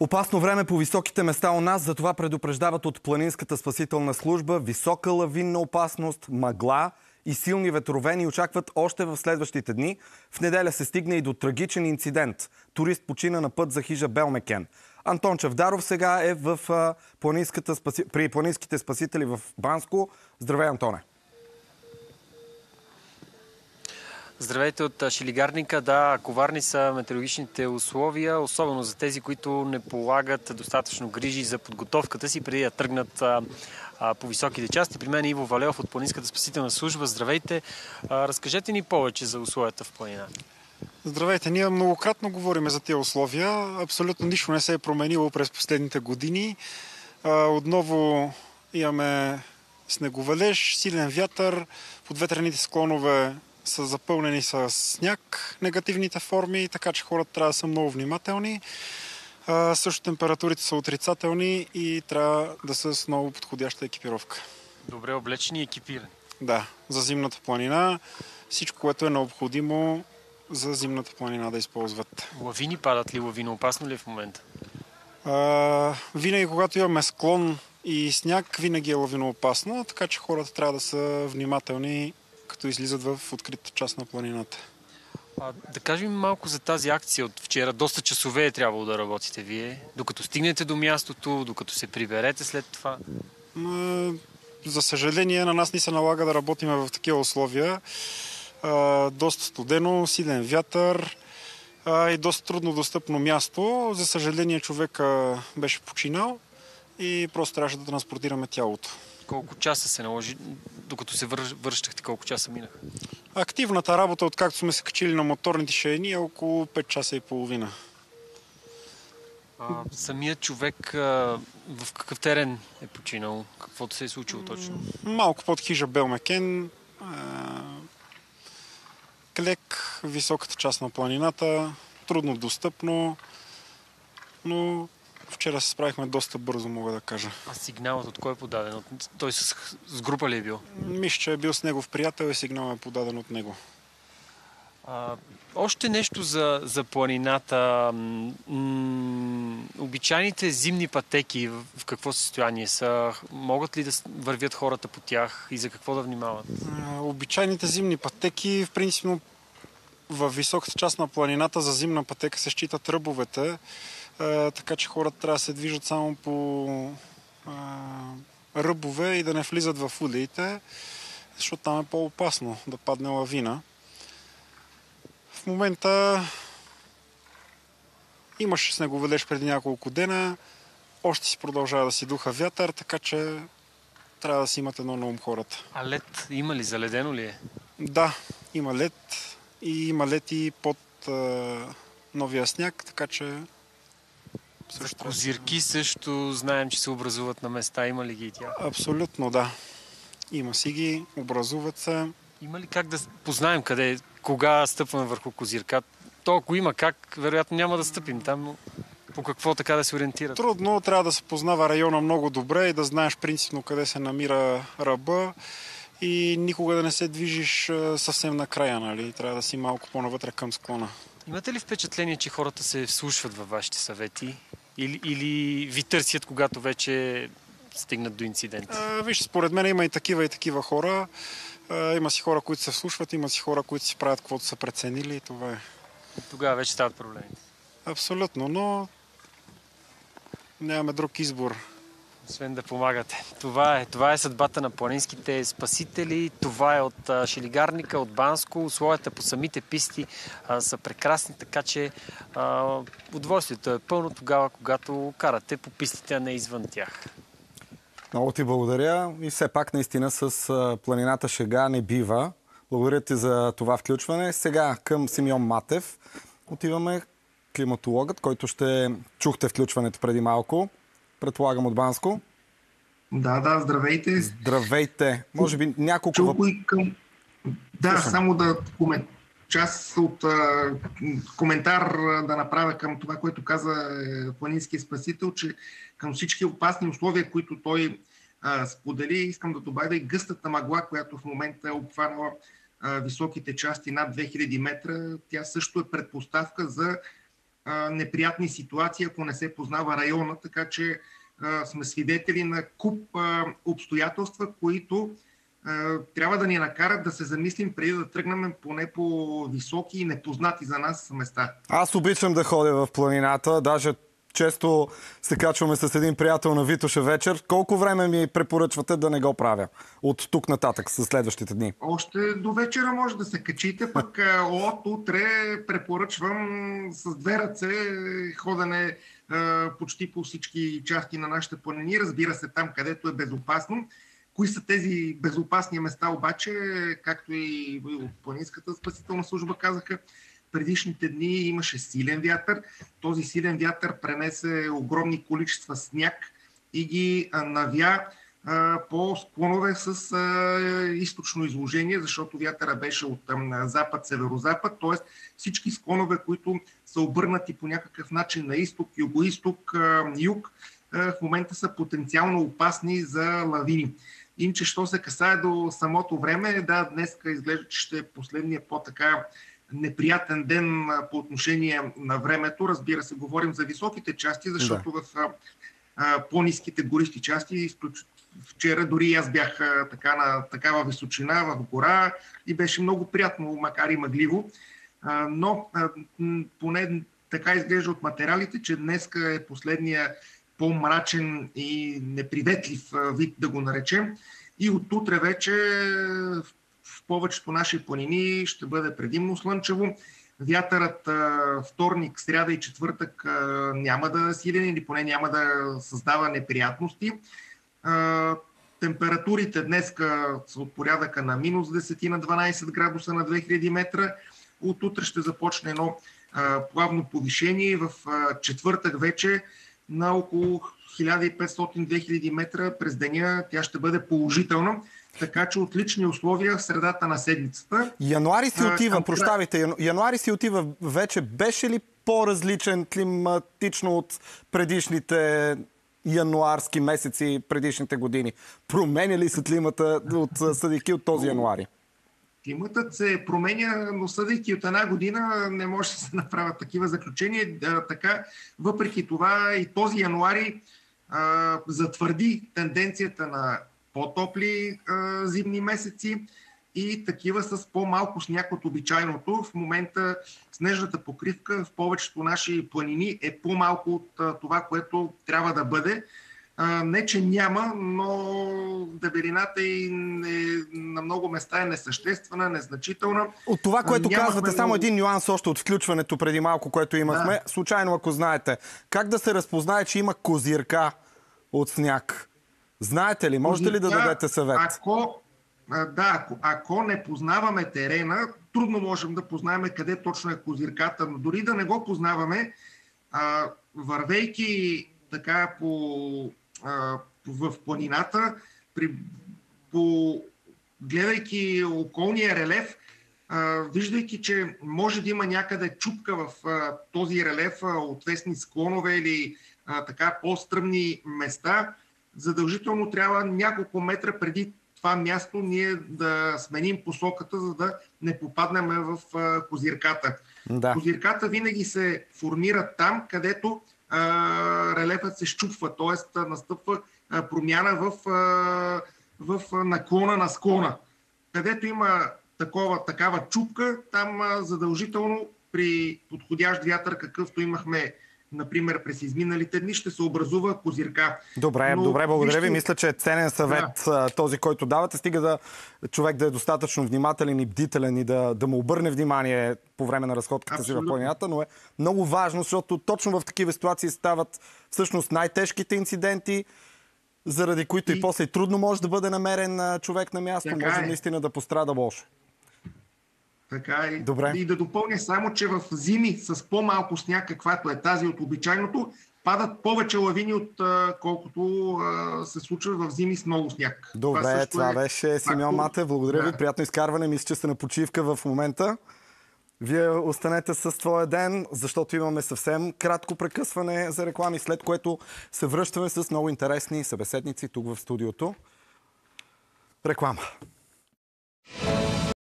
Опасно време по високите места у нас, затова предупреждават от Планинската спасителна служба висока лавинна опасност, мъгла и силни ветровени очакват още в следващите дни. В неделя се стигне и до трагичен инцидент. Турист почина на път за хижа Белмекен. Антон Чавдаров сега е в планинската при планинските спасители в Банско. Здравей, Антоне! Здравейте от Шилигарника. Да, коварни са метеорологичните условия, особено за тези, които не полагат достатъчно грижи за подготовката си преди да тръгнат по високите части. При мен е Иво Валеов от Планинската спасителна служба. Здравейте! Разкажете ни повече за условията в планина. Здравейте! Ние многократно говорим за тези условия. Абсолютно нищо не се е променило през последните години. Отново имаме снеговалеж, силен вятър, под ветрените склонове са запълнени с сняг, негативните форми, така че хората трябва да са много внимателни. А, също температурите са отрицателни и трябва да са с много подходяща екипировка. Добре облечени и екипирани. Да, за зимната планина. Всичко, което е необходимо за зимната планина да използват. Лавини падат ли? Лавино опасно ли е в момента? А, винаги, когато имаме склон и сняг, винаги е лавиноопасно, така че хората трябва да са внимателни като излизат в открита част на планината. А, да кажем малко за тази акция от вчера. Доста часове е трябвало да работите вие, докато стигнете до мястото, докато се приберете след това. За съжаление, на нас ни се налага да работим в такива условия. А, доста студено, силен вятър а, и доста трудно достъпно място. За съжаление, човека беше починал и просто трябваше да транспортираме тялото. Колко часа се наложи, докато се връщахте, колко часа минаха? Активната работа, откакто сме се качили на моторните шейни, е около 5 часа и половина. А, самият човек а, в какъв терен е починал? Каквото се е случило точно? Малко под хижа Белмекен. Клек, високата част на планината, трудно достъпно, но Вчера се справихме доста бързо, мога да кажа. А сигналът от кой е подаден? Той с, с група ли е бил? Мисля, че е бил с негов приятел и сигнал е подаден от него. А, още нещо за, за планината. М- обичайните зимни пътеки в какво състояние са? Могат ли да вървят хората по тях и за какво да внимават? А, обичайните зимни пътеки, в принцип, в високата част на планината за зимна пътека се считат ръбовете а, така че хората трябва да се движат само по а, ръбове и да не влизат в улиите, защото там е по-опасно да падне лавина. В момента имаше снеговалеж преди няколко дена, още си продължава да си духа вятър, така че трябва да си имат едно на ум хората. А лед има ли? Заледено ли е? Да, има лед и има лед и под а, новия сняг, така че също козирки също знаем, че се образуват на места. Има ли ги и тя? Абсолютно, да. Има си ги, образуват се. Има ли как да познаем къде, кога стъпваме върху козирка? То, ако има как, вероятно няма да стъпим там, но по какво така да се ориентират? Трудно, трябва да се познава района много добре и да знаеш принципно къде се намира ръба и никога да не се движиш съвсем на края, нали? Трябва да си малко по-навътре към склона. Имате ли впечатление, че хората се вслушват във вашите съвети или, или ви търсят, когато вече стигнат до инцидент? А, виж, според мен има и такива и такива хора. А, има си хора, които се вслушват, има си хора, които си правят каквото са преценили и това е. Тогава вече стават проблеми. Абсолютно, но нямаме друг избор освен да помагате. Това е, това е съдбата на планинските спасители. Това е от а, Шилигарника, от Банско. Условията по самите писти а, са прекрасни, така че а, удоволствието е пълно тогава, когато карате по пистите, а не извън тях. Много ти благодаря и все пак наистина с планината Шега не бива. Благодаря ти за това включване. Сега към Симеон Матев отиваме климатологът, който ще чухте включването преди малко предполагам от Банско. Да, да, здравейте. Здравейте. Може би няколко... Чуко и към... Да, Слушам. само да комент... част от а, коментар да направя към това, което каза е, планинския спасител, че към всички опасни условия, които той а, сподели, искам да добавя и гъстата мъгла, която в момента е обхванала високите части над 2000 метра. Тя също е предпоставка за неприятни ситуации, ако не се познава района, така че сме свидетели на куп обстоятелства, които трябва да ни накарат да се замислим преди да тръгнем поне по високи и непознати за нас места. Аз обичам да ходя в планината, даже често се качваме с един приятел на Витоша вечер. Колко време ми препоръчвате да не го правя от тук нататък с следващите дни? Още до вечера може да се качите, пък от утре препоръчвам с две ръце ходене почти по всички части на нашите планини. Разбира се, там където е безопасно. Кои са тези безопасни места обаче, както и от Планинската спасителна служба казаха, предишните дни имаше силен вятър. Този силен вятър пренесе огромни количества сняг и ги навя по склонове с източно изложение, защото вятъра беше от запад-северозапад, т.е. всички склонове, които са обърнати по някакъв начин на изток, юго-исток, юг, в момента са потенциално опасни за лавини. Инче, що се касае до самото време, да, днес изглежда, че ще е последния по-така неприятен ден по отношение на времето. Разбира се, говорим за високите части, защото да. в по-низките гористи части, вчера дори аз бях така на такава височина в гора и беше много приятно, макар и мъгливо. Но поне така изглежда от материалите, че днес е последния по-мрачен и неприветлив вид, да го наречем. И от утре вече повечето наши планини ще бъде предимно слънчево. Вятърът вторник, сряда и четвъртък няма да е силен или поне няма да създава неприятности. Температурите днес са от порядъка на минус 10 на 12 градуса на 2000 метра. От утре ще започне едно плавно повишение. В четвъртък вече на около 1500-2000 метра през деня тя ще бъде положителна. Така че отлични условия в средата на седмицата. Януари си отива, а, прощавайте, януари си отива вече. Беше ли по-различен климатично от предишните януарски месеци, предишните години? Променя ли се климата от съдейки от този януари? Климатът се променя, но съдейки от една година не може да се направят такива заключения. Така, въпреки това и този януари а, затвърди тенденцията на по-топли а, зимни месеци и такива с по-малко сняг от обичайното. В момента снежната покривка в повечето наши планини е по-малко от а, това, което трябва да бъде. А, не, че няма, но дебелината и не, на много места е несъществена, незначителна. От това, което Нямахме казвате, много... само един нюанс още от включването преди малко, което имахме. Да. Случайно, ако знаете, как да се разпознае, че има козирка от сняг? Знаете ли? Можете ли да дадете съвет? Ако, да, ако, ако не познаваме терена, трудно можем да познаем къде точно е козирката, но дори да не го познаваме, а, вървейки така по, а, в планината, при, по, гледайки околния релеф, а, виждайки, че може да има някъде чупка в а, този релеф, а, отвесни склонове или а, така по-стръмни места, задължително трябва няколко метра преди това място ние да сменим посоката, за да не попаднем в козирката. Да. Козирката винаги се формира там, където а, релефът се щупва, т.е. настъпва промяна в, а, в наклона на склона. Където има такова, такава чупка, там а, задължително при подходящ вятър, какъвто имахме например, през изминалите дни ще се образува козирка. Добре, Но, добре, благодаря ви. Мисля, че е ценен съвет да. този, който давате. Стига да човек да е достатъчно внимателен и бдителен и да, да му обърне внимание по време на разходката си в планината, но е много важно, защото точно в такива ситуации стават всъщност най-тежките инциденти, заради които и, и после трудно може да бъде намерен човек на място, така може е. наистина да пострада лошо. Така и, Добре. и да допълня само, че в зими с по-малко сняг, каквато е тази от обичайното, падат повече лавини, от колкото се случва в зими с много сняг. Добре, това, това е... беше Симеон Мате. Благодаря да. ви. Приятно изкарване. Мисля, че сте на почивка в момента. Вие останете с твоя ден, защото имаме съвсем кратко прекъсване за реклами, след което се връщаме с много интересни събеседници тук в студиото. Реклама.